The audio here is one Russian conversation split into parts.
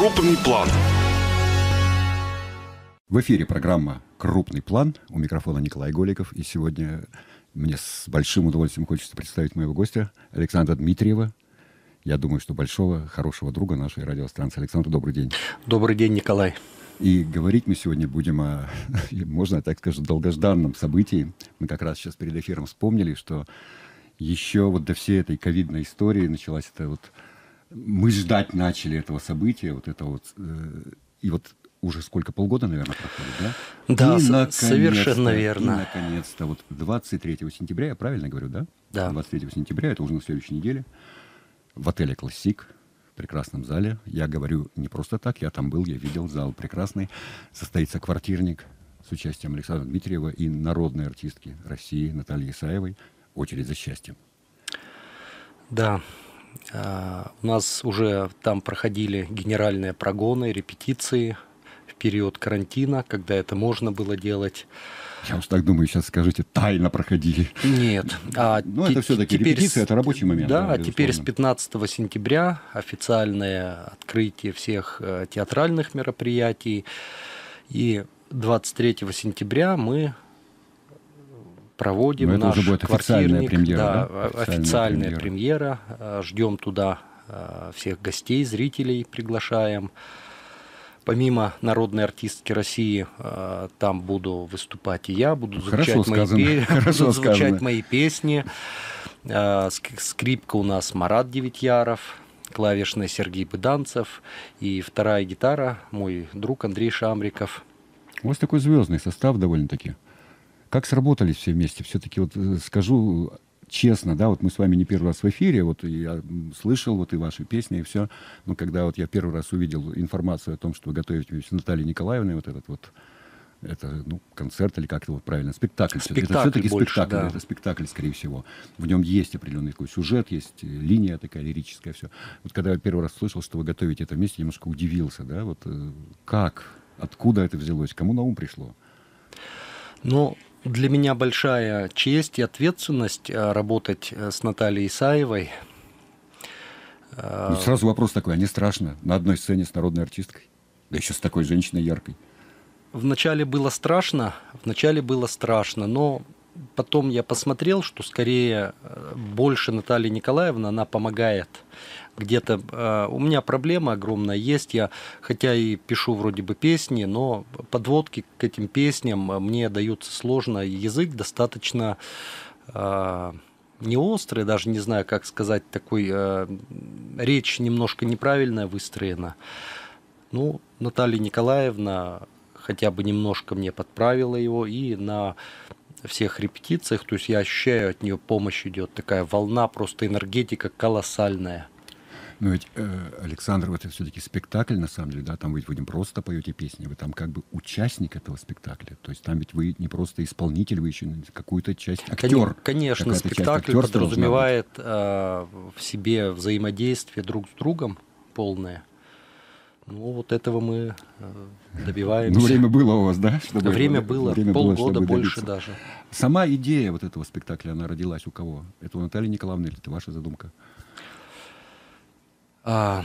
Крупный план. В эфире программа «Крупный план». У микрофона Николай Голиков. И сегодня мне с большим удовольствием хочется представить моего гостя Александра Дмитриева. Я думаю, что большого, хорошего друга нашей радиостанции. Александр, добрый день. Добрый день, Николай. И говорить мы сегодня будем о, можно так скажем, долгожданном событии. Мы как раз сейчас перед эфиром вспомнили, что еще вот до всей этой ковидной истории началась это вот... Мы ждать начали этого события, вот это вот... Э, и вот уже сколько, полгода, наверное, проходит, да? Да, и, совершенно верно. И, наконец-то, вот 23 сентября, я правильно говорю, да? Да. 23 сентября, это уже на следующей неделе, в отеле «Классик», в прекрасном зале. Я говорю не просто так, я там был, я видел зал прекрасный. Состоится квартирник с участием Александра Дмитриева и народной артистки России Натальи Исаевой «Очередь за счастьем». Да, у нас уже там проходили генеральные прогоны, репетиции в период карантина, когда это можно было делать. Я уж так думаю, сейчас скажите, тайно проходили. Нет. А ну, это все-таки репетиция, это рабочий момент. Да, да теперь с 15 сентября официальное открытие всех э, театральных мероприятий. И 23 сентября мы проводим Но это наш уже будет официальная премьера, да, да? Официальная, официальная премьера. премьера. Э, Ждем туда э, всех гостей, зрителей приглашаем. Помимо народной артистки России, э, там буду выступать и я, буду звучать, мои, пе... буду звучать мои песни. Скрипка у нас Марат Девятьяров, клавишная Сергей Быданцев и вторая гитара мой друг Андрей Шамриков. У вас такой звездный состав довольно-таки. Как сработались все вместе? Все-таки вот э, скажу честно, да, вот мы с вами не первый раз в эфире, вот я слышал вот и ваши песни, и все, но когда вот я первый раз увидел информацию о том, что вы готовите с Натальей Николаевной вот этот вот это ну, концерт или как это вот правильно, спектакль. спектакль это все-таки больше, спектакль, да. это спектакль, скорее всего. В нем есть определенный такой сюжет, есть линия такая лирическая, все. Вот когда я первый раз слышал, что вы готовите это вместе, я немножко удивился, да, вот э, как, откуда это взялось, кому на ум пришло? Ну, для меня большая честь и ответственность э, работать э, с Натальей Исаевой. Ну, сразу вопрос такой, а не страшно на одной сцене с народной артисткой? Да еще с такой женщиной яркой. Вначале было страшно, вначале было страшно, но потом я посмотрел, что скорее э, больше Наталья Николаевна, она помогает где-то э, у меня проблема огромная есть. Я хотя и пишу вроде бы песни, но подводки к этим песням мне даются сложно. Язык достаточно э, не острый, даже не знаю, как сказать, такой э, речь немножко неправильная выстроена. Ну, Наталья Николаевна хотя бы немножко мне подправила его, и на всех репетициях, то есть я ощущаю от нее помощь идет, такая волна, просто энергетика колоссальная. Но ведь, э, Александр, это все-таки спектакль, на самом деле, да, там вы, вы не просто поете песни, вы там как бы участник этого спектакля. То есть там ведь вы не просто исполнитель, вы еще какую-то часть актер. Конечно, спектакль подразумевает э, в себе взаимодействие друг с другом полное. Ну, вот этого мы э, добиваемся. Ну, время было у вас, да? Чтобы, время было, время полгода было, больше даже. Сама идея вот этого спектакля, она родилась у кого? Это у Натальи Николаевны или это ваша задумка? А,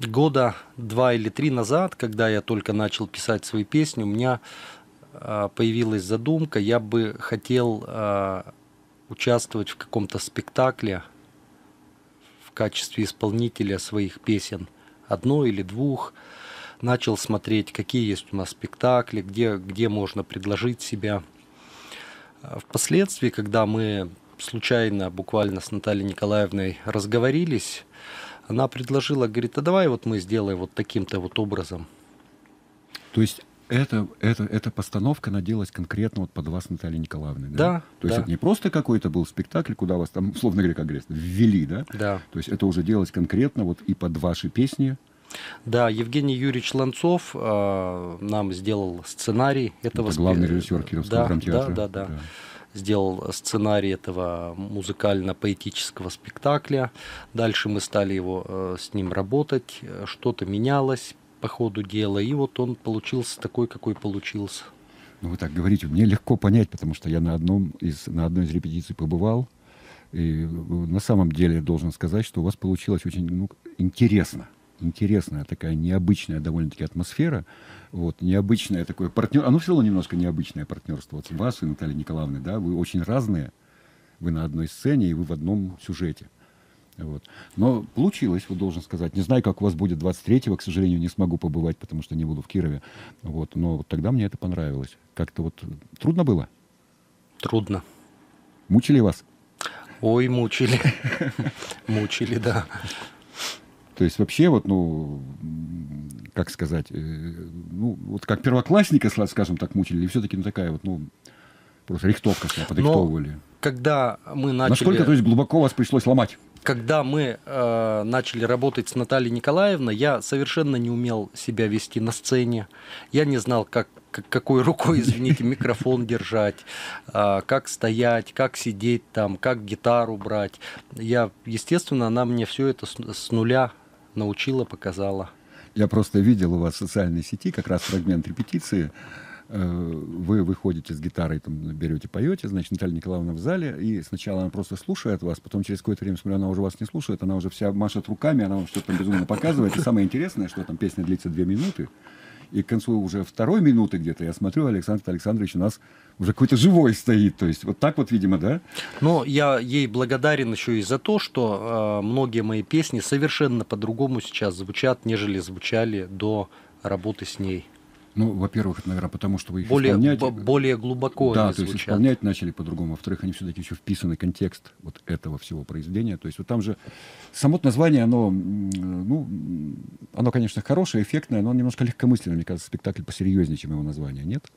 года два или три назад, когда я только начал писать свои песни, у меня а, появилась задумка, я бы хотел а, участвовать в каком-то спектакле в качестве исполнителя своих песен, одной или двух. Начал смотреть, какие есть у нас спектакли, где, где можно предложить себя. Впоследствии, когда мы случайно, буквально с Натальей Николаевной разговорились, она предложила, говорит, а давай вот мы сделаем вот таким-то вот образом. То есть это, это, эта постановка наделась конкретно вот под вас, Наталья Николаевна, да? Да. То есть да. это не просто какой-то был спектакль, куда вас там, условно говоря, как говорится, ввели, да? Да. То есть это уже делалось конкретно вот и под ваши песни. Да, Евгений Юрьевич Ланцов э, нам сделал сценарий этого. Это главный режиссер Кировского да, драмтеатра. Да, да, да. да сделал сценарий этого музыкально-поэтического спектакля. Дальше мы стали его э, с ним работать, что-то менялось по ходу дела, и вот он получился такой, какой получился. Ну, вы так говорите, мне легко понять, потому что я на, одном из, на одной из репетиций побывал, и на самом деле должен сказать, что у вас получилось очень ну, интересно. интересная, такая необычная довольно-таки атмосфера, вот, необычное такое партнер, оно все равно немножко необычное партнерство. Вот вас и Натальей Николаевной, да, вы очень разные, вы на одной сцене и вы в одном сюжете. Вот. Но получилось, вот должен сказать. Не знаю, как у вас будет 23-го, к сожалению, не смогу побывать, потому что не буду в Кирове. Вот. Но вот тогда мне это понравилось. Как-то вот трудно было? Трудно. Мучили вас? Ой, мучили. Мучили, да. То есть вообще вот, ну, как сказать, э, ну, вот как первоклассника, скажем так, мучили, или все-таки ну, такая вот, ну, просто рихтовка подриктовывали? Но когда мы начали... Насколько, то есть, глубоко вас пришлось ломать? Когда мы э, начали работать с Натальей Николаевной, я совершенно не умел себя вести на сцене. Я не знал, как, как какой рукой, извините, микрофон держать, э, как стоять, как сидеть там, как гитару брать. Я, естественно, она мне все это с, с нуля научила, показала. Я просто видел у вас в социальной сети как раз фрагмент репетиции. Э, вы выходите с гитарой, там, берете, поете, значит, Наталья Николаевна в зале, и сначала она просто слушает вас, потом через какое-то время, смотрю, она уже вас не слушает, она уже вся машет руками, она вам что-то безумно показывает. И самое интересное, что там песня длится две минуты, и к концу уже второй минуты где-то я смотрю, Александр Александрович у нас уже какой-то живой стоит. То есть вот так вот, видимо, да? Но я ей благодарен еще и за то, что э, многие мои песни совершенно по-другому сейчас звучат, нежели звучали до работы с ней. Ну, во-первых, наверное, потому что вы их более, исполняете... более глубоко Да, то есть исполнять начали по-другому. Во-вторых, они все-таки еще вписаны в контекст вот этого всего произведения. То есть вот там же само название, оно, ну, оно, конечно, хорошее, эффектное, но немножко легкомысленное. Мне кажется, спектакль посерьезнее, чем его название, нет?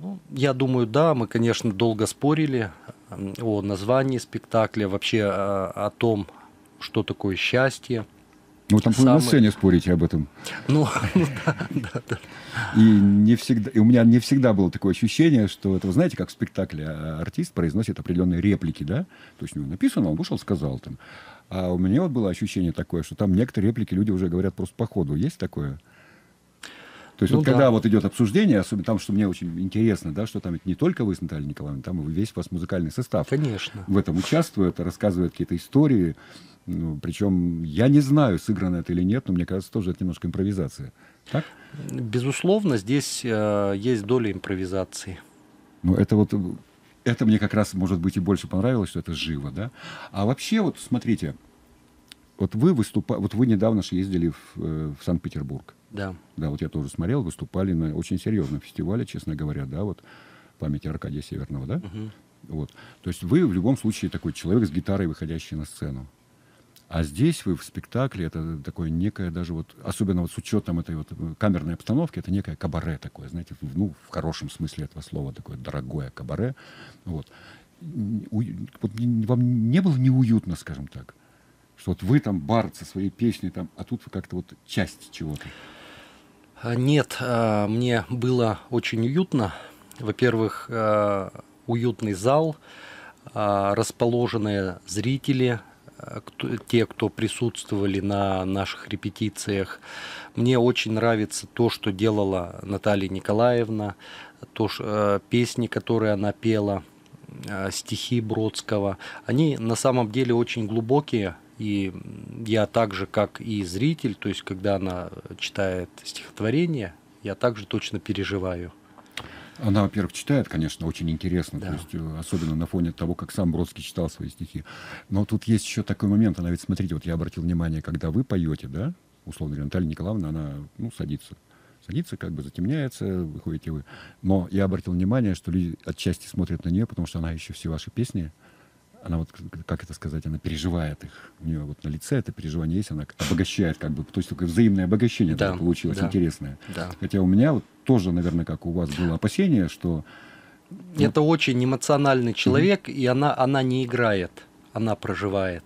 Ну, я думаю, да. Мы, конечно, долго спорили о названии спектакля, вообще о, о том, что такое счастье. Ну, там самый... на сцене спорите об этом. Ну, ну, да, да, да. И, не всегда, и у меня не всегда было такое ощущение, что это, вы знаете, как в спектакле а, артист произносит определенные реплики, да? То есть у него написано, он вышел, сказал там. А у меня вот было ощущение такое, что там некоторые реплики люди уже говорят просто по ходу. Есть такое? То есть ну, вот да. когда вот идет обсуждение, особенно там, что мне очень интересно, да, что там это не только вы с Натальей Николаевной, там и весь вас музыкальный состав. Конечно. В этом участвует, рассказывает какие-то истории. Ну, причем я не знаю, сыграно это или нет, но мне кажется, тоже это немножко импровизация. Так? Безусловно, здесь э, есть доля импровизации. Ну, это вот это мне как раз, может быть, и больше понравилось, что это живо, да. А вообще, вот смотрите, вот вы выступали, вот вы недавно же ездили в, э, в Санкт-Петербург. Да. Да, вот я тоже смотрел, выступали на очень серьезном фестивале, честно говоря, да, вот памяти Аркадия Северного, да. Угу. Вот. То есть вы в любом случае такой человек с гитарой, выходящий на сцену. А здесь вы в спектакле, это такое некое даже вот, особенно вот с учетом этой вот э, камерной обстановки, это некое кабаре такое, знаете, ну, в хорошем смысле этого слова, такое дорогое кабаре. Вот. У, вот вам не было неуютно, скажем так? Что вот вы там бар со своей песней, там, а тут вы как-то вот часть чего-то? А, нет, а, мне было очень уютно. Во-первых, а, уютный зал, расположенные зрители, кто, те, кто присутствовали на наших репетициях. Мне очень нравится то, что делала Наталья Николаевна, то, что, э, песни, которые она пела, э, стихи Бродского. Они на самом деле очень глубокие, и я так же, как и зритель, то есть когда она читает стихотворение, я также точно переживаю. Она, во-первых, читает, конечно, очень интересно, да. то есть, э, особенно на фоне того, как сам Бродский читал свои стихи. Но тут есть еще такой момент, она ведь, смотрите, вот я обратил внимание, когда вы поете, да, условно говоря, Наталья Николаевна, она, ну, садится. Садится, как бы затемняется, выходите вы. Но я обратил внимание, что люди отчасти смотрят на нее, потому что она еще все ваши песни она вот, как это сказать, она переживает их. У нее вот на лице это переживание есть, она обогащает как бы, то есть такое взаимное обогащение да, получилось, да, интересное. Да. Хотя у меня вот тоже, наверное, как у вас было опасение, что... Ну... Это очень эмоциональный человек, mm-hmm. и она, она не играет, она проживает.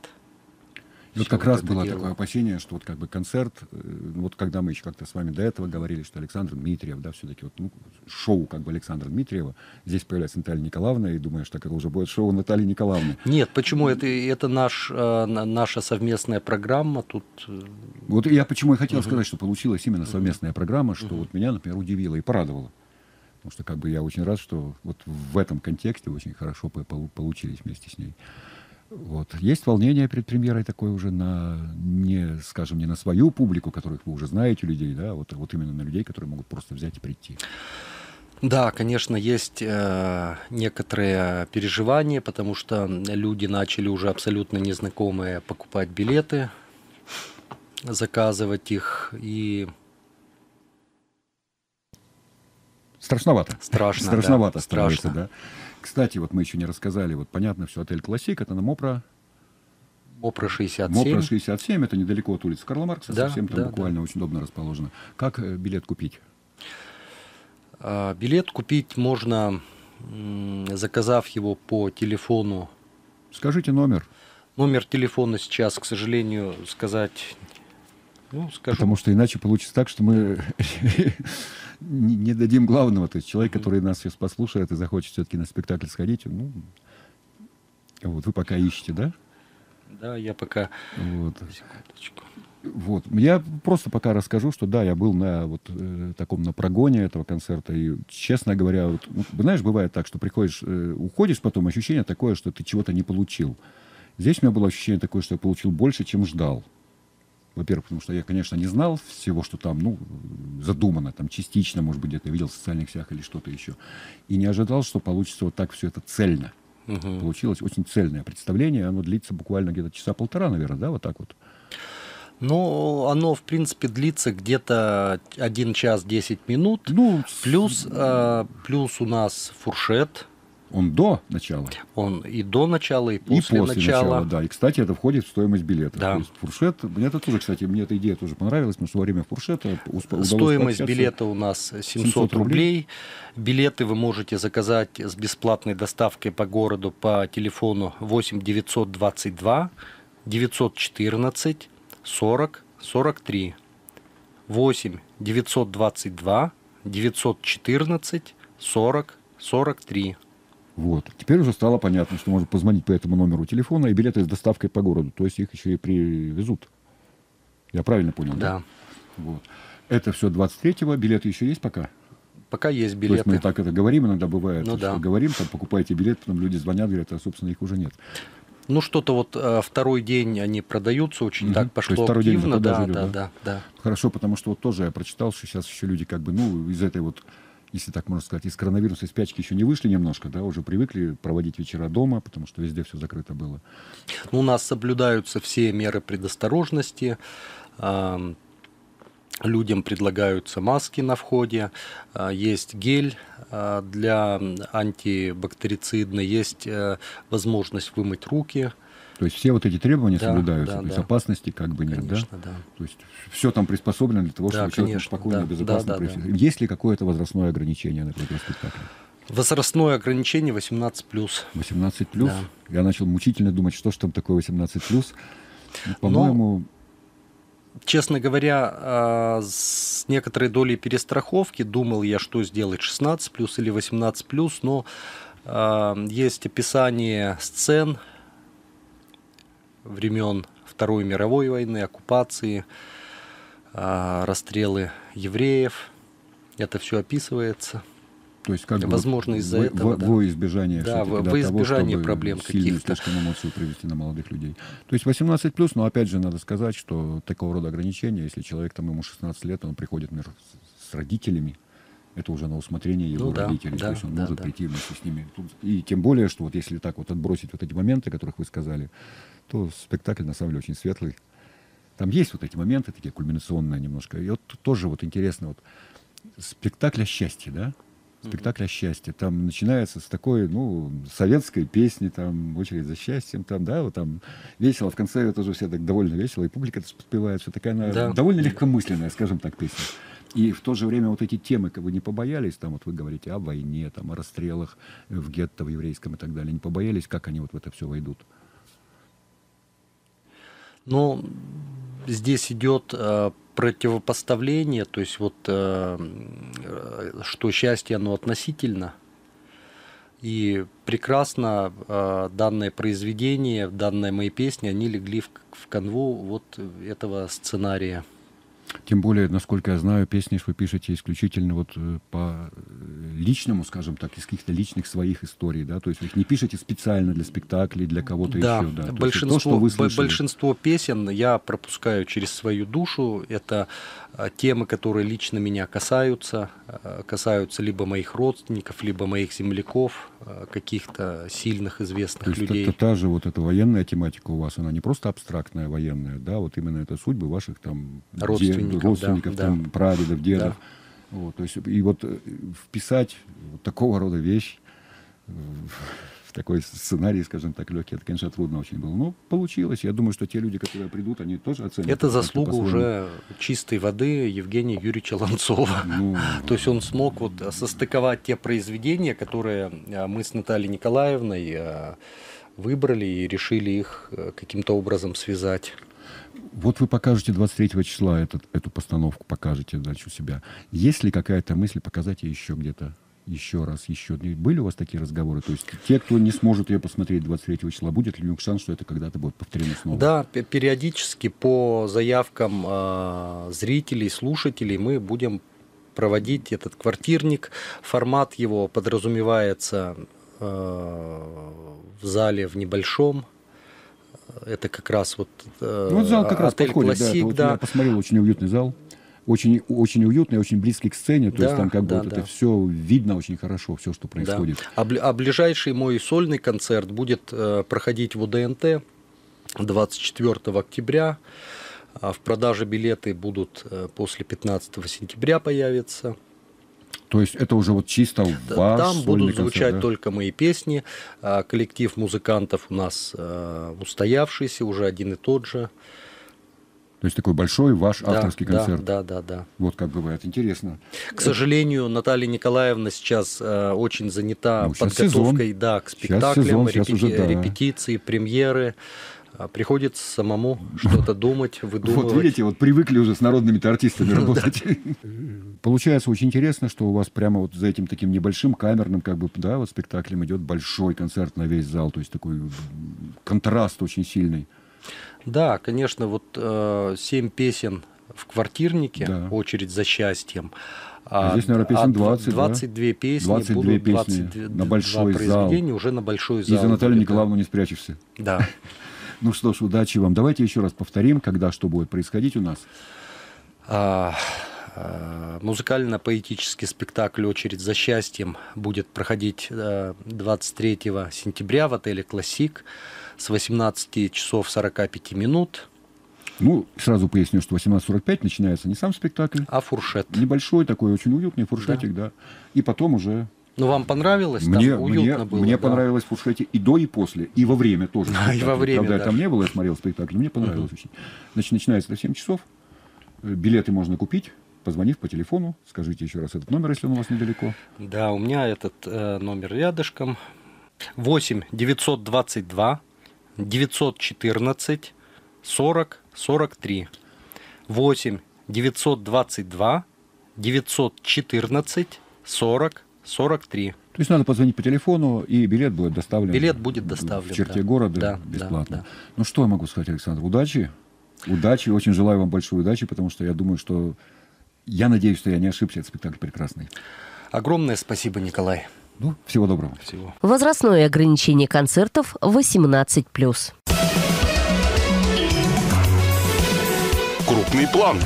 И вот как раз было дело. такое опасение, что вот как бы концерт, э, вот когда мы еще как-то с вами до этого говорили, что Александр Дмитриев, да, все-таки вот ну, шоу как бы Александра Дмитриева, здесь появляется Наталья Николаевна, и думаешь, так это уже будет шоу Натальи Николаевны. Нет, почему? Это, это наш, э, наша совместная программа тут. Э, вот я почему и хотел угу. сказать, что получилась именно совместная программа, что угу. вот меня, например, удивило и порадовало. Потому что как бы я очень рад, что вот в этом контексте очень хорошо получились вместе с ней. Вот. Есть волнение перед премьерой такое уже на, не, скажем, не на свою публику, которых вы уже знаете людей, да, вот, вот именно на людей, которые могут просто взять и прийти. Да, конечно, есть э, некоторые переживания, потому что люди начали уже абсолютно незнакомые покупать билеты, заказывать их и Страшновато. Страшно, Страшновато да, страшно. да. Кстати, вот мы еще не рассказали, вот понятно, все, отель Классик, это на Мопра, Мопра 67. Мопра 67, это недалеко от улицы Карла Маркса, Да, совсем там да, буквально очень удобно расположено. Как э, билет купить? А, Билет купить можно, заказав его по телефону. Скажите номер, Номер телефона сейчас, к сожалению, сказать, ну, скажу. потому что иначе получится так, что мы не не дадим главного. То есть человек, который нас сейчас послушает и захочет все-таки на спектакль сходить, ну, вот вы пока ищете, да? Да, я пока... Вот. Секундочку. Вот. Я просто пока расскажу, что да, я был на вот э, таком на прогоне этого концерта. И, честно говоря, вот, ну, знаешь, бывает так, что приходишь, э, уходишь, потом ощущение такое, что ты чего-то не получил. Здесь у меня было ощущение такое, что я получил больше, чем ждал. Во-первых, потому что я, конечно, не знал всего, что там, ну, задумано, там частично, может быть, где-то видел в социальных сетях или что-то еще. И не ожидал, что получится вот так все это цельно. Мгм. Получилось очень цельное представление. Оно длится буквально где-то часа полтора, наверное, да, вот так вот. Ну, оно, в принципе, длится где-то 1 час 10 минут. Ну, Плюс, э, плюс у нас фуршет. Он до начала. Он и до начала, и И после, после начала. да. И, кстати, это входит в стоимость билета. Да. То есть фуршет, мне это тоже, кстати, мне эта идея тоже понравилась, потому что во время фуршета удалось Стоимость билета у нас 700, 700 рублей. рублей. Билеты вы можете заказать с бесплатной доставкой по городу по телефону 8 922 914 40 43. 8 922 914 40 43. Вот. Теперь уже стало понятно, что можно позвонить по этому номеру телефона, и билеты с доставкой по городу. То есть их еще и привезут. Я правильно понял, да? Да. Вот. Это все 23-го. Билеты еще есть пока? Пока есть То есть мы билеты. так это говорим, иногда бывает, Ну что да. говорим, там покупаете билет, потом люди звонят, говорят, а, собственно, их уже нет. Ну, что-то вот э, второй день они продаются очень Мгм. так То пошло есть второй день активно. продажу да, идет, да, да? да, да. Хорошо, потому что вот тоже я прочитал, что сейчас еще люди как бы, ну, из этой вот, если так можно сказать, из коронавируса, из спячки еще не вышли немножко, да, уже привыкли проводить вечера дома, потому что везде все закрыто было. Ну, У нас соблюдаются все меры предосторожности. Людям предлагаются маски на входе, а, есть гель а, для антибактерицидный, есть э, возможность вымыть руки. То есть все вот эти требования Да, соблюдаются, да, то есть да. опасности как бы нет, Конечно, да? да. То есть все там приспособлено для того, Да, чтобы человек конечно, спокойно и да, безопасно да, да, да. Есть ли какое-то возрастное ограничение на этот спектакль? Возрастное ограничение 18 плюс. 18 плюс? Да. Я начал мучительно думать, что ж там такое 18 плюс. По-моему, Честно говоря, а, с некоторой долей перестраховки думал я, что сделать 16 плюс или 18 плюс, но а, есть описание сцен времен Второй мировой войны, оккупации, а, расстрелы евреев. Это все описывается. То есть как бы возможно, из-за во, этого, во- да. во избежание, Да, во- да, во того, избежание чтобы проблем каких-то. слишком эмоцию привести на молодых людей. То есть 18 плюс, но опять же надо сказать, что такого рода ограничения, если человек там ему 16 лет, он приходит например, с- родителями, это уже на усмотрение его Ну родителей, да, то есть он да, может да. прийти вместе с ними. И тем более, что вот если так вот отбросить вот эти моменты, о которых вы сказали, то спектакль на самом деле очень светлый. Там есть вот эти моменты такие кульминационные немножко. И вот тоже вот интересно, вот спектакль о счастье, да? Спектакль о счастье. Там начинается с такой, ну, советской песни, там, очередь за счастьем, там, да, вот там весело. В конце тоже все так довольно весело, и публика это подпевает. Все такая она Да. довольно легкомысленная, скажем так, песня. И в то же время вот эти темы, как вы не побоялись, там вот вы говорите о войне, там, о расстрелах в гетто в еврейском и так далее, не побоялись, как они вот в это все войдут? Но здесь идет э, противопоставление, то есть вот э, э, что счастье оно относительно. И прекрасно э, данное произведение, данная моя песня, они легли в, в канву вот этого сценария. Тем более, насколько я знаю, песни вы пишете исключительно вот э, по э, личному, скажем так, из каких-то личных своих историй, да, то есть вы их не пишете специально для спектаклей, для кого-то да, еще, да. Большинство, то, что вы слышали. большинство песен я пропускаю через свою душу. Это а, темы, которые лично меня касаются, касаются либо моих родственников, либо моих земляков, каких-то сильных известных То есть людей. это та же вот эта военная тематика у вас, она не просто абстракtная военная, да, вот именно это судьбы ваших там де- Родственников, да, родственников, да. там прадедов, дедов. Вот, то есть и вот э, вписать вот такого рода вещь э, в такой сценарий, скажем так, легкий, это, конечно, трудно очень было. Но получилось. Я думаю, что те люди, которые придут, они тоже оценят. Это заслуга уже чистой воды Евгения Юрьевича Ланцова. Ну, То есть он смог вот состыковать те произведения, которые а, мы с Натальей Николаевной выбрали и решили их э, каким-то образом связать. Вот вы покажете 23 числа этот, эту постановку, покажете дальше у себя. Есть ли какая-то мысль показать ее еще где-то? Еще раз, еще. Были у вас такие разговоры? То есть те, кто не сможет ее посмотреть 23 числа, будет ли у них шанс, что это когда-то будет повторено снова? Да, пе- периодически по заявкам а, зрителей, слушателей мы будем проводить этот квартирник. Формат его подразумевается а, в зале в небольшом. Это как раз вот, э, Ну, вот зал как раз подходит, да, Классик, вот да. Я посмотрел, очень уютный зал. Очень, очень уютный, очень близкий к сцене. То есть Да, там как бы да, вот да. это все видно очень хорошо, все, что Да. происходит. А, бли- а ближайший мой сольный концерт будет э, проходить в УДНТ 24 октября. А в продаже билеты будут э, после 15 сентября появятся. То есть это уже вот чисто ваш Там будут концерт, звучать да? только мои песни. А Коллектив музыкантов у нас э, устоявшийся, уже один и тот же. То есть такой большой ваш Да, авторский да, концерт. Да, да, да. Вот как бывает. Интересно. К сожалению, Наталья Николаевна сейчас э, очень занята Ну, подготовкой да, к спектаклям, сезон, репети- уже, да. репетиции, премьеры. А, Приходится самому что-то думать, выдумывать. Вот видите, вот привыкли уже с народными-то артистами работать. Получается очень интересно, что у вас прямо вот за этим таким небольшим камерным как бы, да, вот спектаклем идет большой концерт на весь зал, то есть такой контраст очень сильный. Да, конечно, вот э, семь песен в квартирнике, Да. очередь за счастьем. А здесь, наверное, песен 20, да? 22 песни 22 будут, песни 22 на большой зал. уже на большой И зал. за Наталью да. Николаевну не спрячешься. Да. Ну что ж, удачи вам. Давайте еще раз повторим, когда что будет происходить у нас. А, а, Музыкально-поэтический спектакль «Очередь за счастьем» будет проходить э, 23 сентября в отеле «Классик» с 18 часов 45 минут, Ну, сразу поясню, что 18.45 начинается не сам спектакль, а фуршет. небольшой такой, очень уютный фуршетик, да. И потом уже Ну, вам понравилось? Там Мне, уютно мне, было. мне да. понравилось в фуршете и до, и после, и во время тоже. Да, и во время я даже. там не был, я смотрел спектакль, мне понравилось очень. Значит, начинается в 7 часов. Э, Билеты можно купить, позвонив по телефону. Скажите еще раз этот номер, если он у вас недалеко. Да, у меня этот э, номер рядышком. 8 922 914 40 43. 8 922 914 40 43. То есть надо позвонить по телефону, и билет будет доставлен. Билет будет доставлен, В черте да. города Да, бесплатно. да, да. Ну что я могу сказать, Александр? Удачи. Удачи. Очень желаю вам большой удачи, потому что я думаю, что... Я надеюсь, что я не ошибся. Этот спектакль прекрасный. Огромное спасибо, Николай. Ну, всего доброго. Всего. Возрастное ограничение концертов 18+. Крупный план.